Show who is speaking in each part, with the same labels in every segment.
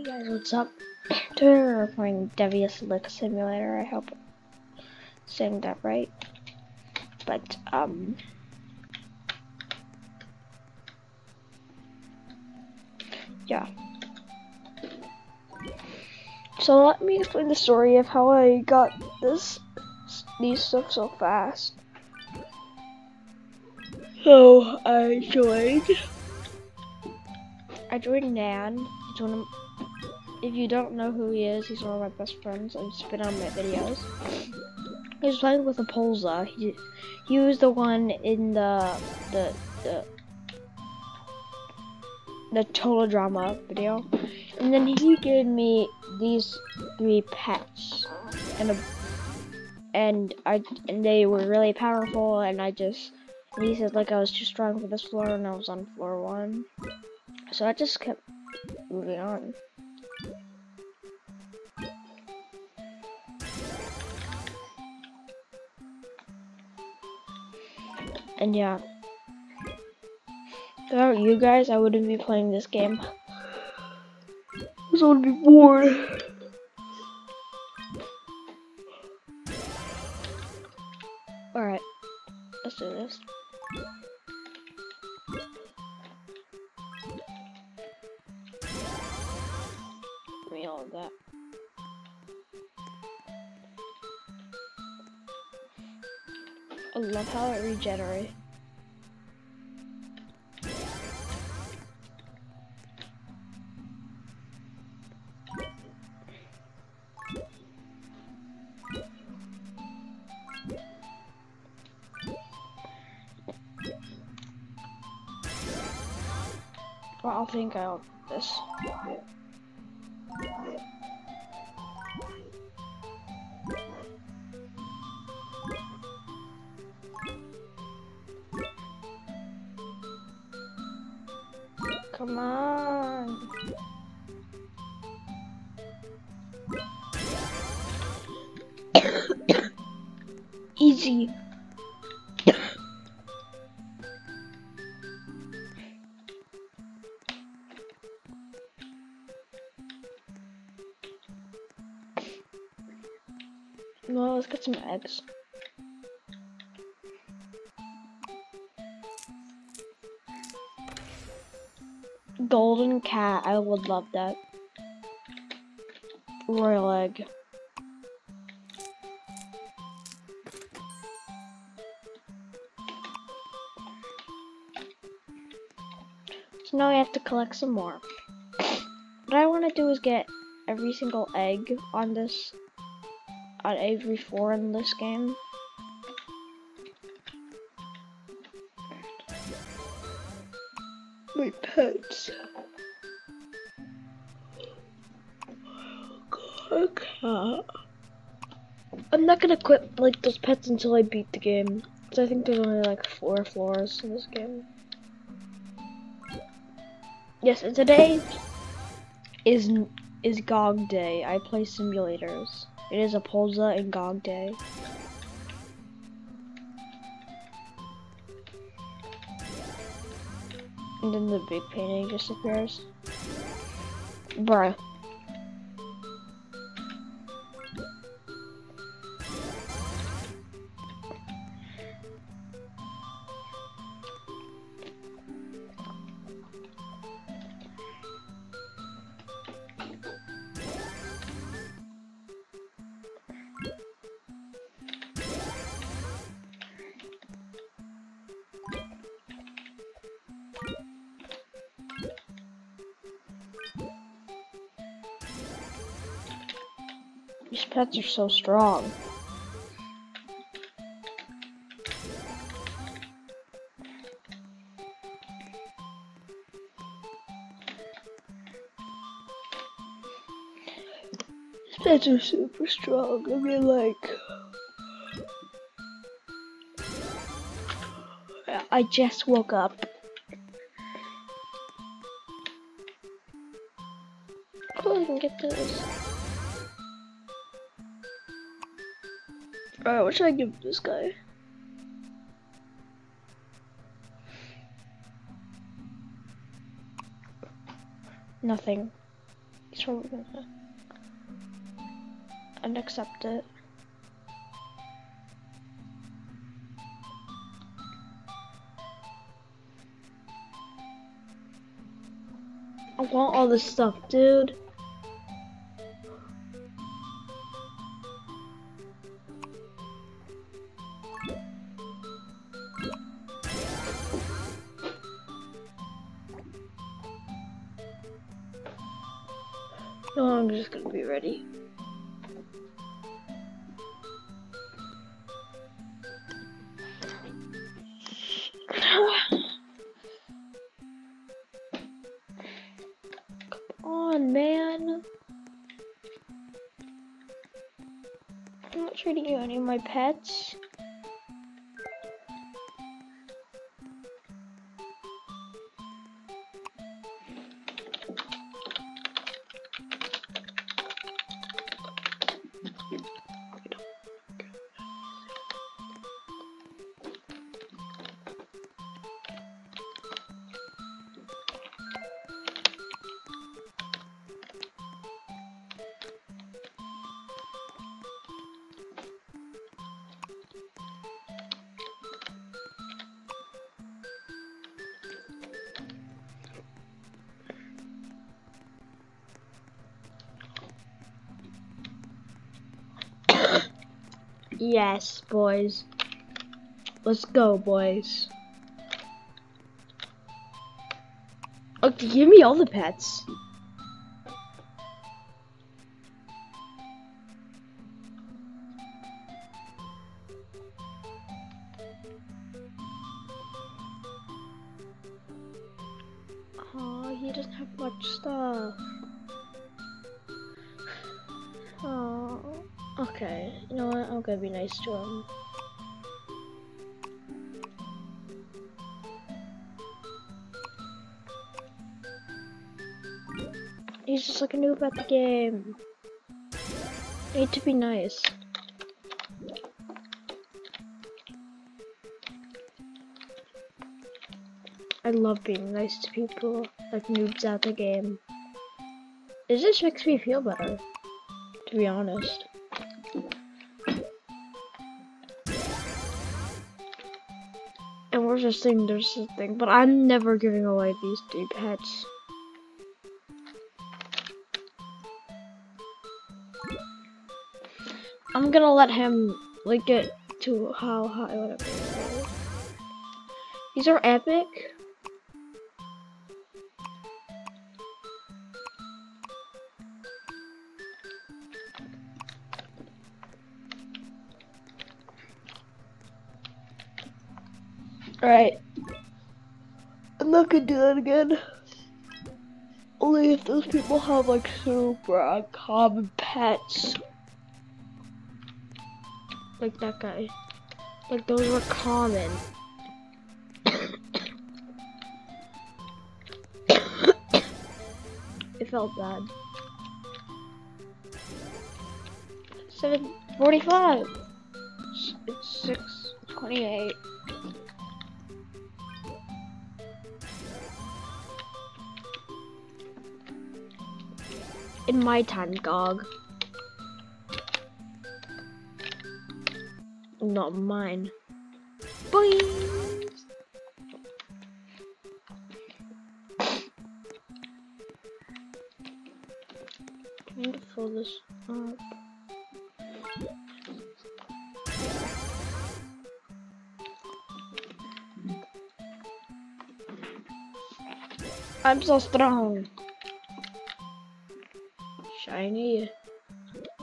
Speaker 1: Hey guys, what's up? Today we're playing Devious Lick Simulator. I hope I'm saying that right. But, um... Yeah. So let me explain the story of how I got this, these stuff so fast. So, I joined... I joined Nan. One of if you don't know who he is, he's one of my best friends. I've been on my videos. He was playing with a Polza. He he was the one in the the the the total drama video, and then he gave me these three pets, and a, and I and they were really powerful, and I just and he said like I was too strong for this floor, and I was on floor one, so I just kept moving on. And yeah. Without you guys, I wouldn't be playing this game. I would be bored. Alright. Let's do this. I love how it regenerates. Well, I'll think out this. Come on. Easy. Well, let's get some eggs. Golden cat, I would love that. Royal egg. So now we have to collect some more. What I want to do is get every single egg on this, on every floor in this game. My pets. Okay. I'm not gonna quit like those pets until I beat the game. Cause I think there's only like four floors in this game. Yes, and today is is GOG day. I play simulators. It is a Polza and GOG day. And then the big painting just appears. Bruh. These pets are so strong. These pets are super strong. I mean, like... I just woke up. Oh, I can get this. Alright, what should I give this guy? Nothing. He's probably gonna and accept it. I want all this stuff, dude. No, I'm just gonna be ready. Come on, man. I'm not treating you any of my pets. Yes, boys. Let's go, boys. Okay, give me all the pets. Oh, he doesn't have much stuff. Okay. You know what? I'm gonna be nice to him. He's just like a noob at the game. I need to be nice. I love being nice to people, like noobs at the game. It just makes me feel better, to be honest. We're just saying there's a thing, but I'm never giving away these three pets. I'm gonna let him like get to how high whatever. These are epic. Alright. I'm not gonna do that again. Only if those people have like super uh, uncommon pets. Like that guy. Like those were common. it felt bad. 745. It's 628. In my time, Gog. Not mine. Boing! Trying to fill this up. I'm so strong. Shiny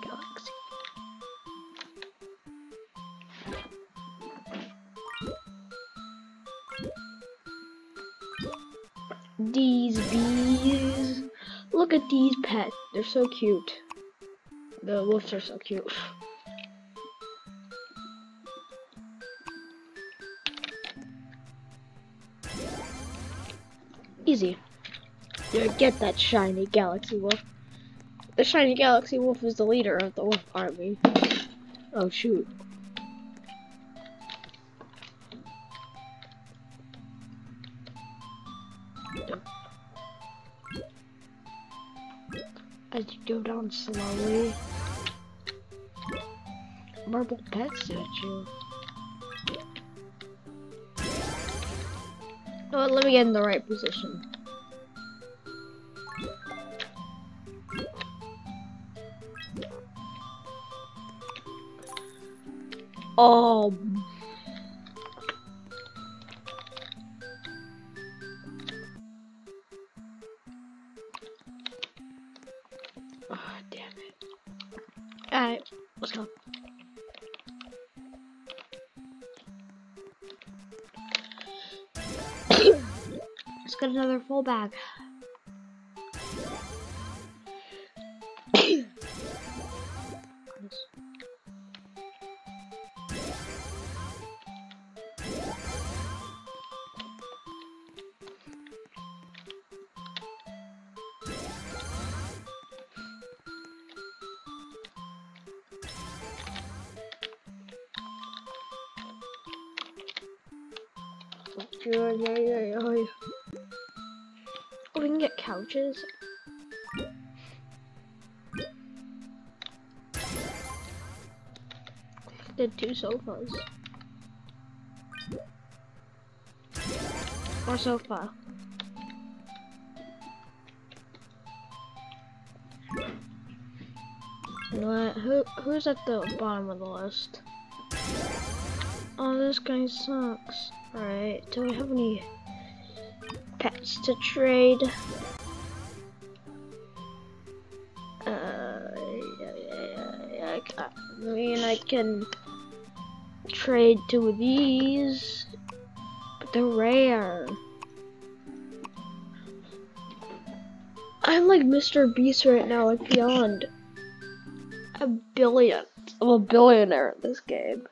Speaker 1: galaxy. These bees. Look at these pets. They're so cute. The wolves are so cute. Easy. Yeah, get that shiny galaxy wolf. The shiny galaxy wolf is the leader of the wolf army. Oh shoot. as you go down slowly. Marble pet statue. Oh, let me get in the right position. Oh. Oh, damn it. Alright, let's go. let's get another full bag. Yeah, yeah, yeah, yeah. Oh, we can get couches. Did two sofas. Or sofa. Who who's at the bottom of the list? Oh, this guy sucks. Alright, do we have any pets to trade? Uh, I, I mean, I can trade two of these, but they're rare. I'm like Mr. Beast right now, like beyond a billion. I'm a billionaire in this game.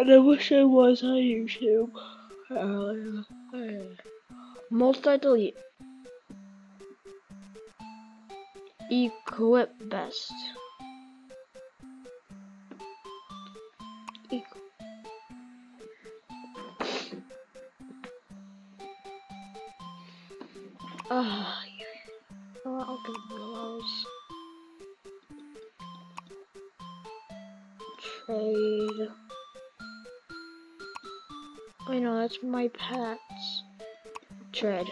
Speaker 1: And I wish I was on YouTube. Uh, multi delete. Equip best. I know, that's my pets. Tread.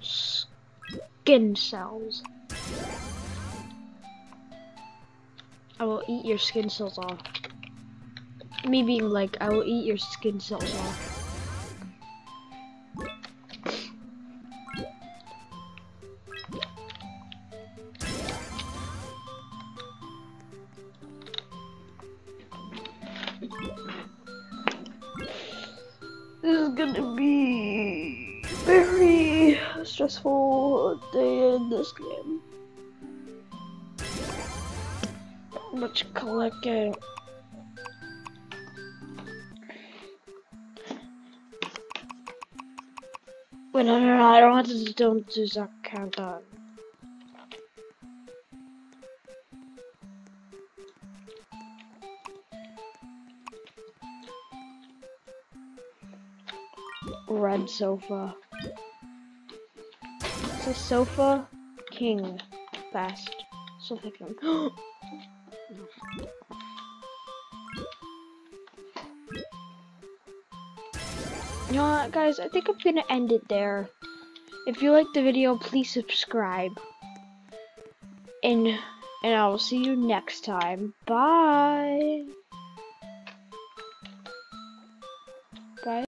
Speaker 1: Skin cells. I will eat your skin cells off me being like, I will eat your skin cells off. This is gonna be very stressful day in this game. Much collecting. Wait, no, no, no, I don't want to don't do that countdown. Red sofa. So sofa king. Fast. Sofa king. You know what, guys? I think I'm gonna end it there. If you liked the video, please subscribe. And and I will see you next time. Bye. Bye.